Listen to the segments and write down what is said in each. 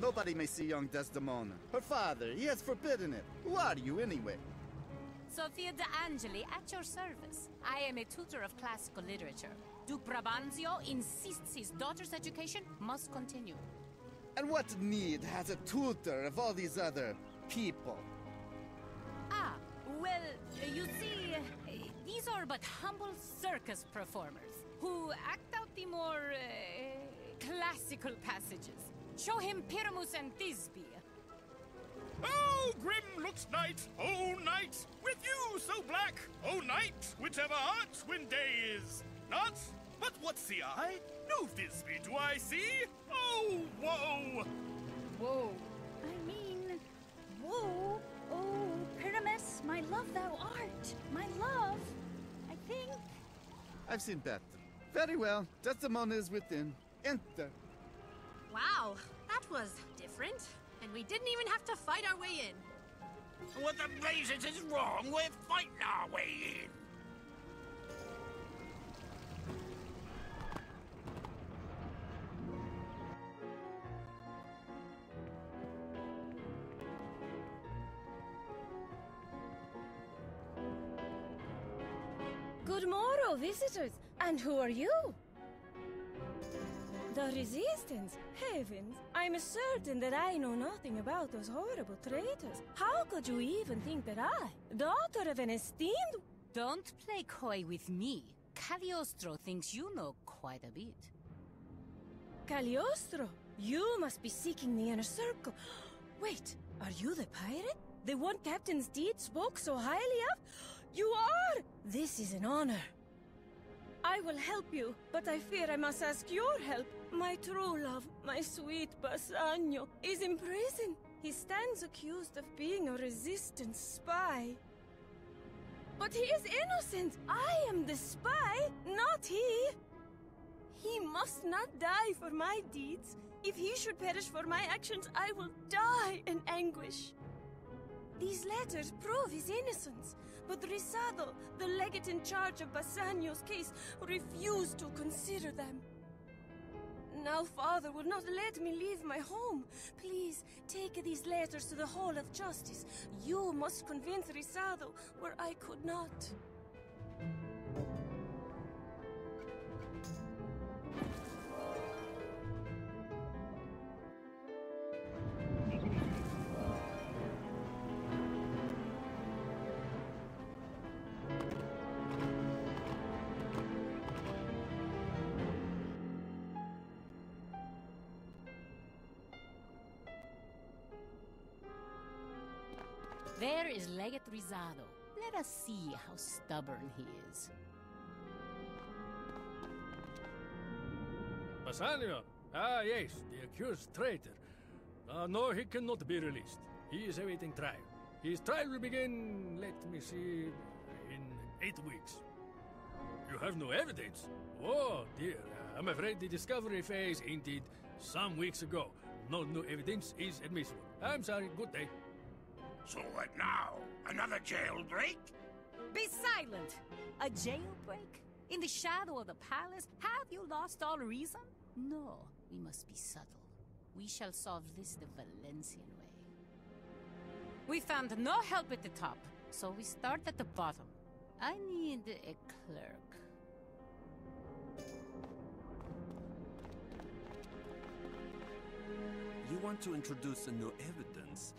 Nobody may see young Desdemona. Her father, he has forbidden it. Who are you, anyway? Sophia De Angeli at your service. I am a tutor of classical literature. Duke Brabantio insists his daughter's education must continue. And what need has a tutor of all these other people? Ah, well, you see, these are but humble circus performers who act out the more uh, classical passages. Show him Pyramus and Thisbe. Oh, grim looks night, oh night, with you so black, oh night, whichever art when day is. Not, but what see I? No Thisbe do I see? Oh, whoa! Whoa. I mean, whoa. Oh, Pyramus, my love thou art. My love. I think. I've seen better. Very well. Desdemona is within. Enter. Wow, that was different. And we didn't even have to fight our way in. What the blazes is wrong We're fighting our way in? Good morrow, visitors. And who are you? The Resistance? Heavens, I'm certain that I know nothing about those horrible traitors. How could you even think that I, daughter of an esteemed... Don't play coy with me. Cagliostro thinks you know quite a bit. Cagliostro, you must be seeking the inner circle. Wait, are you the pirate? The one Captain Steed spoke so highly of? You are! This is an honor. I will help you, but I fear I must ask your help. My true love, my sweet Bassanio, is in prison. He stands accused of being a resistance spy. But he is innocent! I am the spy, not he! He must not die for my deeds. If he should perish for my actions, I will die in anguish. These letters prove his innocence, but Risado, the legate in charge of Bassanio's case, refused to consider them. Now father will not let me leave my home. Please, take these letters to the Hall of Justice. You must convince Risado where I could not. Let us see how stubborn he is. Bassanio? Ah, yes, the accused traitor. Uh, no, he cannot be released. He is awaiting trial. His trial will begin, let me see, in eight weeks. You have no evidence? Oh, dear. I'm afraid the discovery phase ended some weeks ago. No new evidence is admissible. I'm sorry. Good day. So what now? Another jailbreak? Be silent! A jailbreak? In the shadow of the palace? Have you lost all reason? No, we must be subtle. We shall solve this the Valencian way. We found no help at the top, so we start at the bottom. I need a clerk. You want to introduce a new evidence?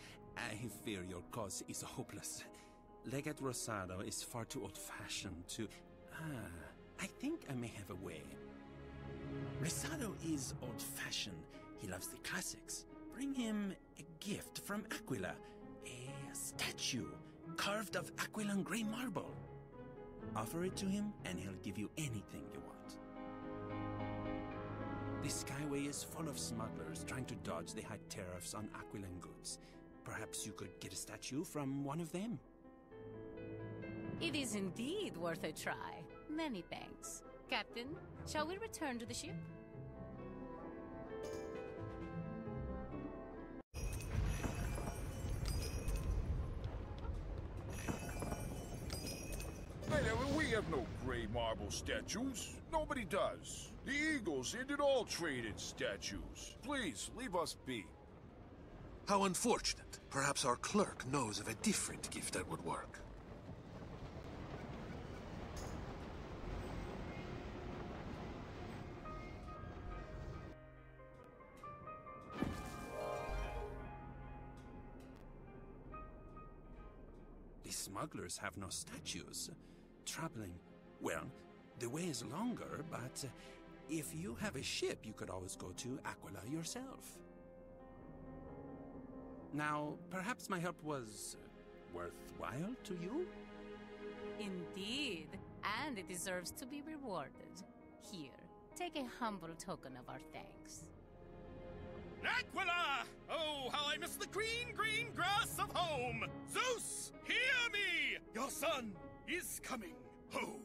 I fear your cause is hopeless. Legate Risado is far too old-fashioned to... Ah, I think I may have a way. Risado is old-fashioned. He loves the classics. Bring him a gift from Aquila. A statue carved of Aquilan gray marble. Offer it to him, and he'll give you anything you want. The Skyway is full of smugglers trying to dodge the high tariffs on Aquilan goods. Perhaps you could get a statue from one of them. It is indeed worth a try. Many thanks. Captain, shall we return to the ship? We have no gray marble statues. Nobody does. The Eagles ended all trade in statues. Please, leave us be. How unfortunate. Perhaps our clerk knows of a different gift that would work. The smugglers have no statues. Traveling, well, the way is longer, but uh, if you have a ship, you could always go to Aquila yourself. Now, perhaps my help was uh, worthwhile to you? Indeed, and it deserves to be rewarded. Here, take a humble token of our thanks. Aquila! Oh, how I miss the green, green grass of home! Zeus, hear me! Your son is coming home.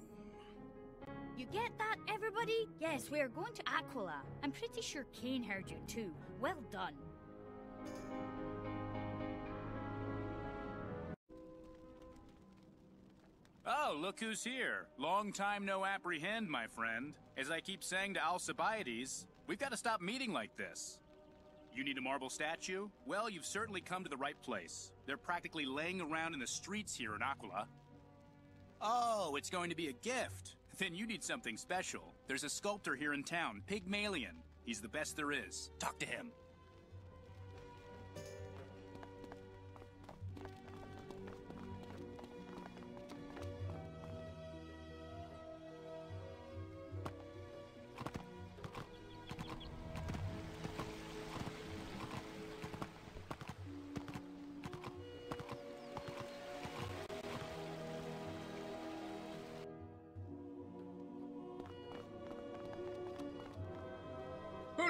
You get that, everybody? Yes, we are going to Aquila. I'm pretty sure Kane heard you too. Well done. Oh, look who's here. Long time no apprehend, my friend. As I keep saying to Alcibiades, we've got to stop meeting like this. You need a marble statue? Well, you've certainly come to the right place. They're practically laying around in the streets here in Aquila. Oh, it's going to be a gift. Then you need something special. There's a sculptor here in town, Pygmalion. He's the best there is. Talk to him.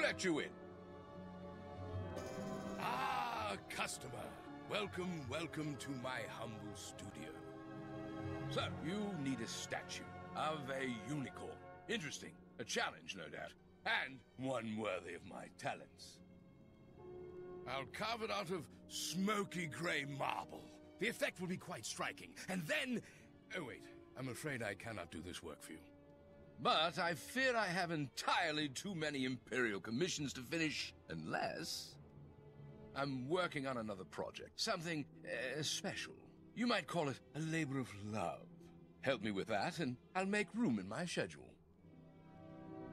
Let you in? Ah, customer. Welcome, welcome to my humble studio. So, you need a statue of a unicorn. Interesting. A challenge, no doubt. And one worthy of my talents. I'll carve it out of smoky gray marble. The effect will be quite striking. And then... Oh, wait. I'm afraid I cannot do this work for you. But I fear I have entirely too many Imperial commissions to finish, unless... I'm working on another project. Something uh, special. You might call it a labor of love. Help me with that, and I'll make room in my schedule.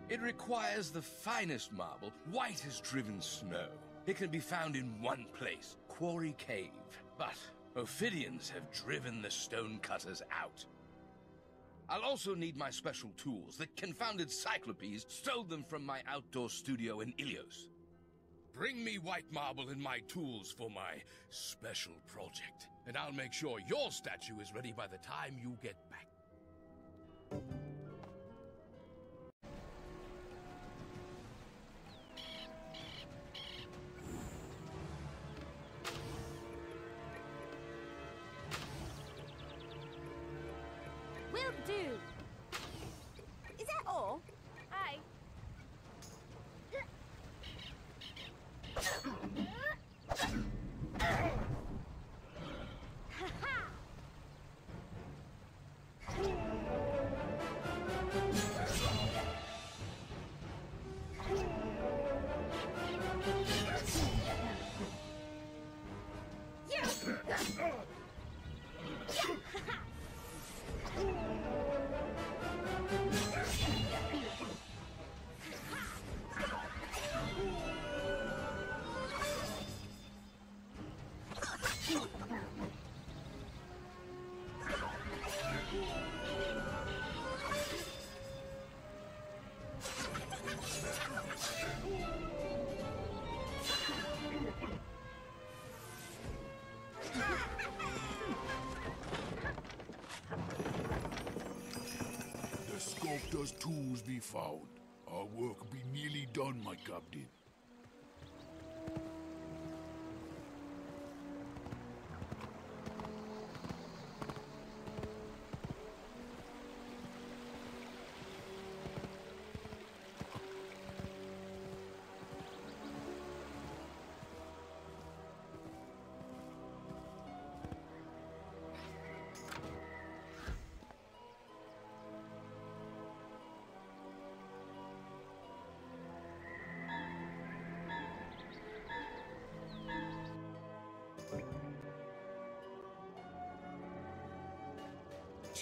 It requires the finest marble, white as driven snow. It can be found in one place, Quarry Cave. But Ophidians have driven the stonecutters out. I'll also need my special tools. The confounded Cyclopes stole them from my outdoor studio in Ilios. Bring me white marble and my tools for my special project, and I'll make sure your statue is ready by the time you get back. Be found. Our work be nearly done, my captain.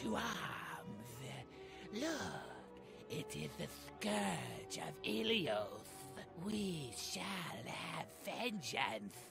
To arms. Look, it is the scourge of Ilios. We shall have vengeance.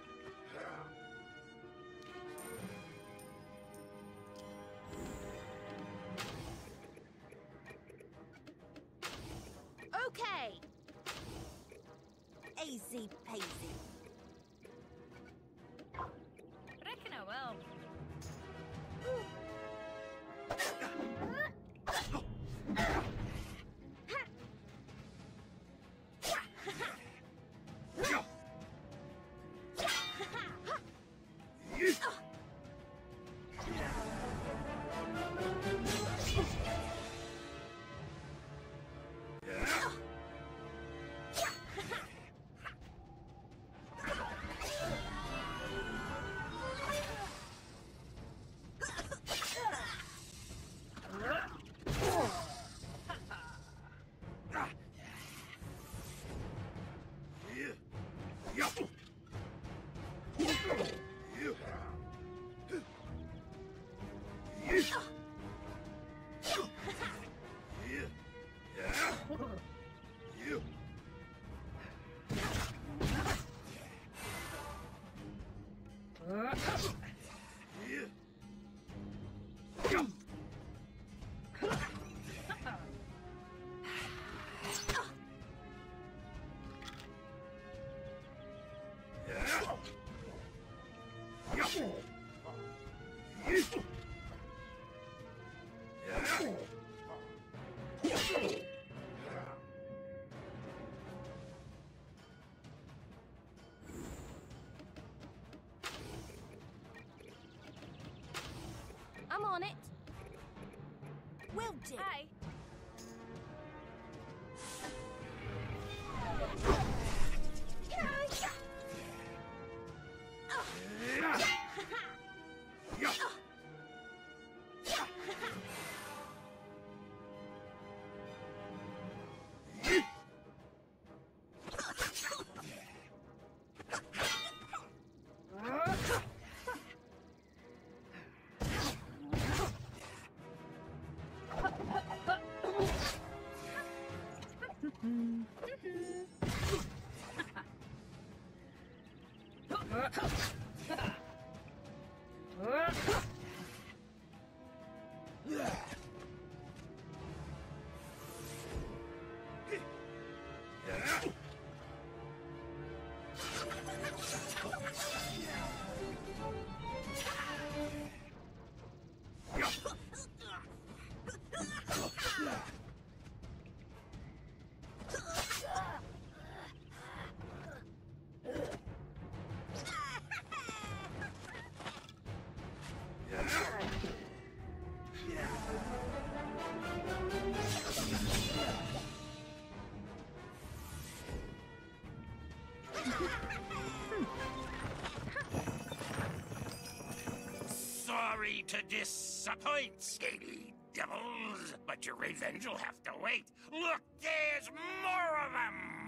Will do. Mm. Aye. Sorry to disappoint, scaly devils, but your revenge will have to wait. Look, there's more of them!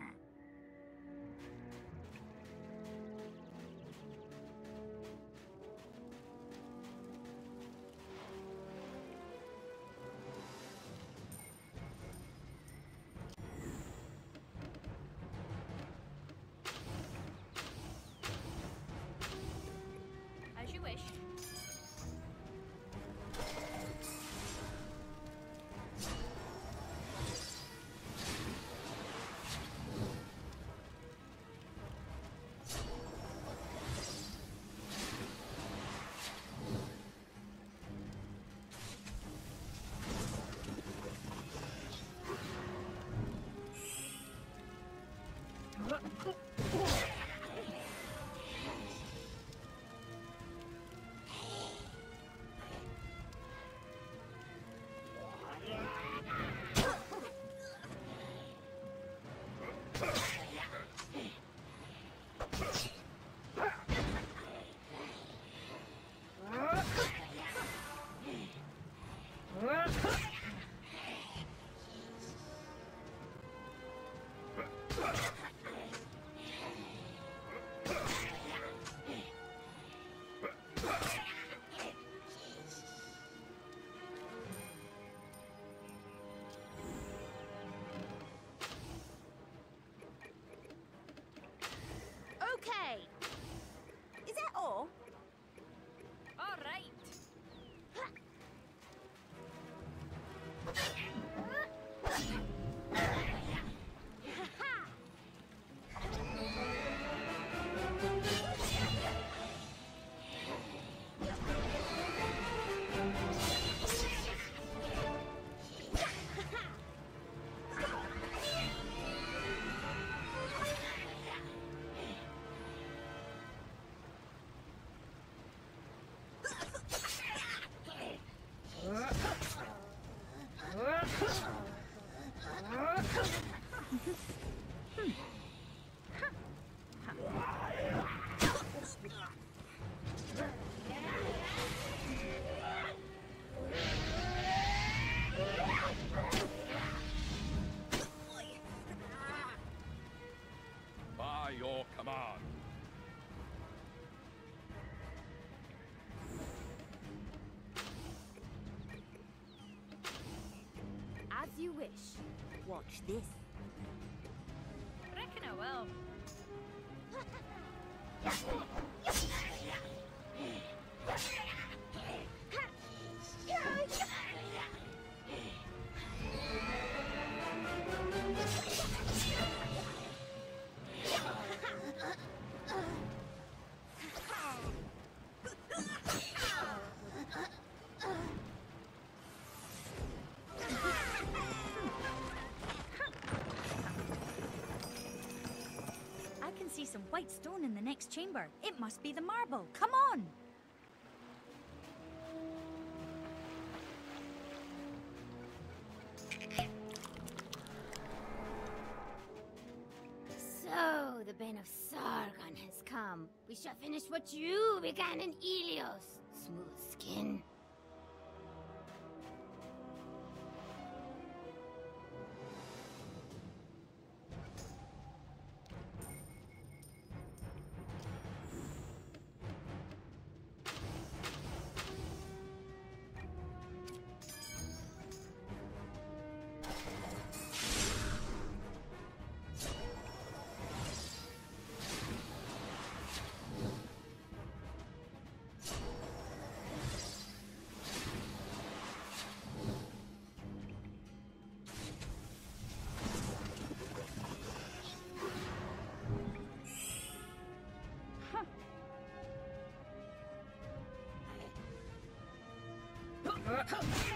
As you wish. Watch this. Reckon I will. white stone in the next chamber. It must be the marble. Come on! So, the Bane of Sargon has come. We shall finish what you began in Ilios. Smooth skin. Will do.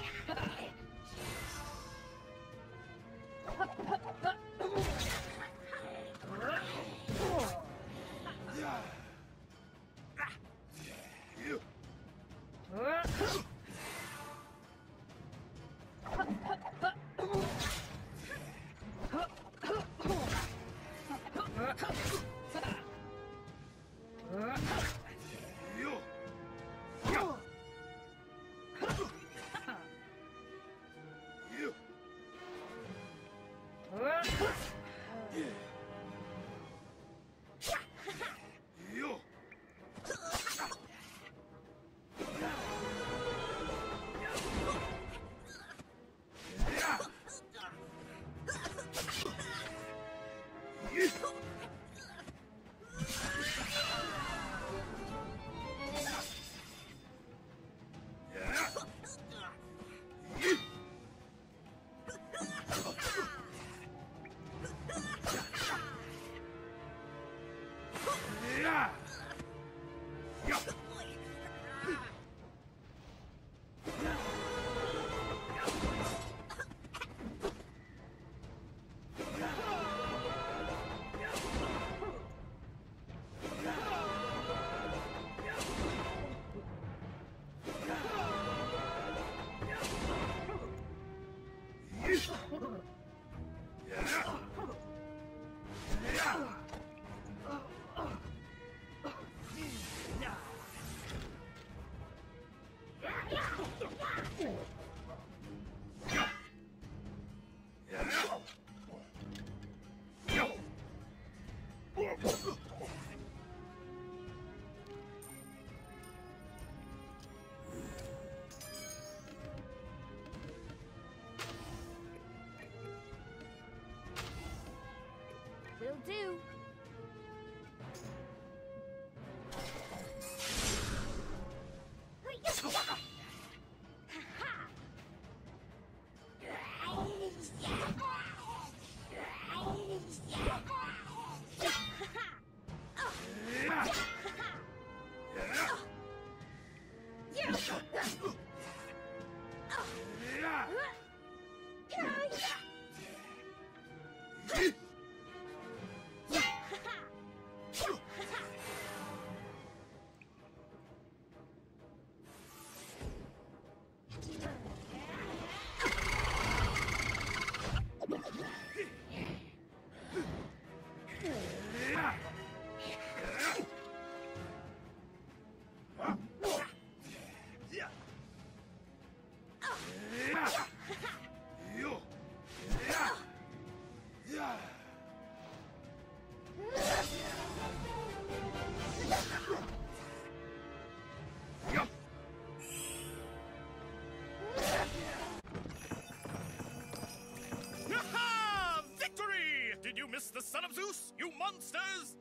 Son of Zeus, you monsters!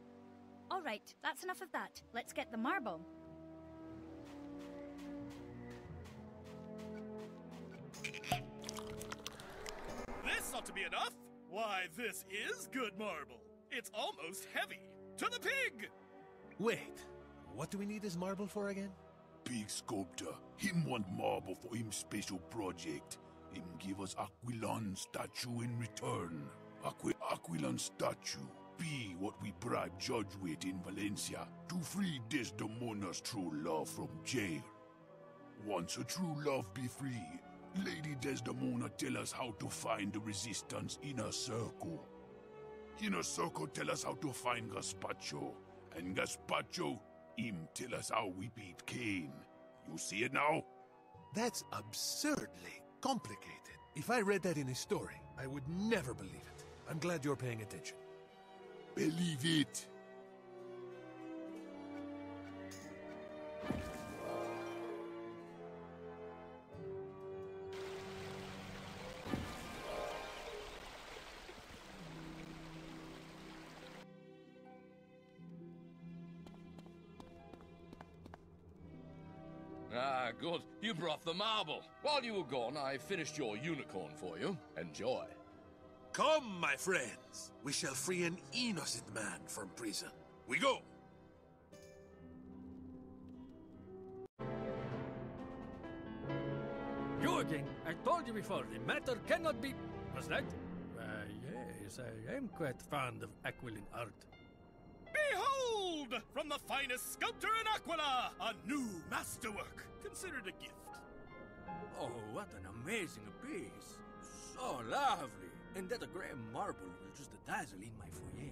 All right, that's enough of that. Let's get the marble. This ought to be enough. Why, this is good marble. It's almost heavy. To the pig! Wait, what do we need this marble for again? Big sculptor. Him want marble for him special project. Him give us Aquilan statue in return. Aqu Aquilan statue be what we bribe Judge with in Valencia to free Desdemona's true love from jail. Once her true love be free, Lady Desdemona tell us how to find the Resistance Inner Circle. Inner Circle tell us how to find Gaspacho, and Gaspacho, him tell us how we beat Kane. You see it now? That's absurdly complicated. If I read that in a story, I would never believe it. I'm glad you're paying attention. Believe it. Ah, good. You brought the marble. While you were gone, I finished your unicorn for you. Enjoy. Come, my friends. We shall free an innocent man from prison. We go. You again. I told you before, the matter cannot be... Was that? Uh, yes, I am quite fond of Aquilan art. Behold! From the finest sculptor in Aquila, a new masterwork, considered a gift. Oh, what an amazing piece. So lovely. And that a gray marble will just dazzle in my foyer.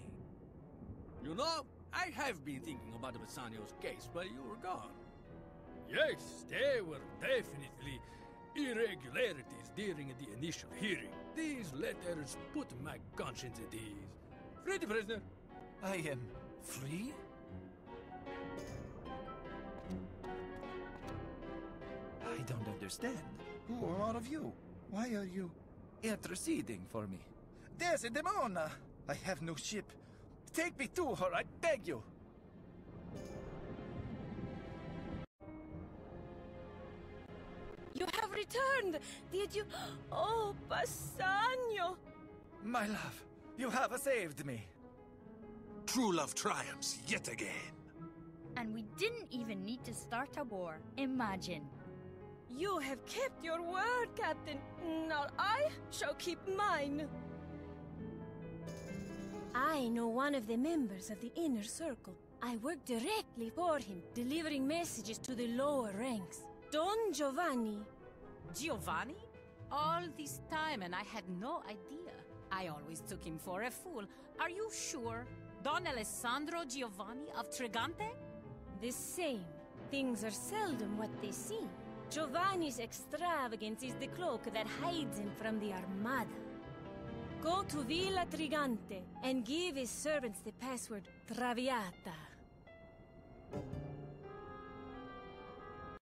You know, I have been thinking about Bassanio's case while you were gone. Yes, there were definitely irregularities during the initial hearing. These letters put my conscience at ease. Free the prisoner. I am free? I don't understand. Who are all of you? Why are you interceding for me? Desdemona! I have no ship. Take me to her, I beg you! You have returned! Did you? Oh, Bassanio! My love, you have saved me. True love triumphs yet again. And we didn't even need to start a war. Imagine. You have kept your word, Captain. Now I shall keep mine. I know one of the members of the Inner Circle. I work directly for him, delivering messages to the lower ranks. Don Giovanni. Giovanni? All this time and I had no idea. I always took him for a fool. Are you sure? Don Alessandro Giovanni of Trigante? The same. Things are seldom what they seem. Giovanni's extravagance is the cloak that hides him from the Armada. Go to Villa Trigante and give his servants the password Traviata.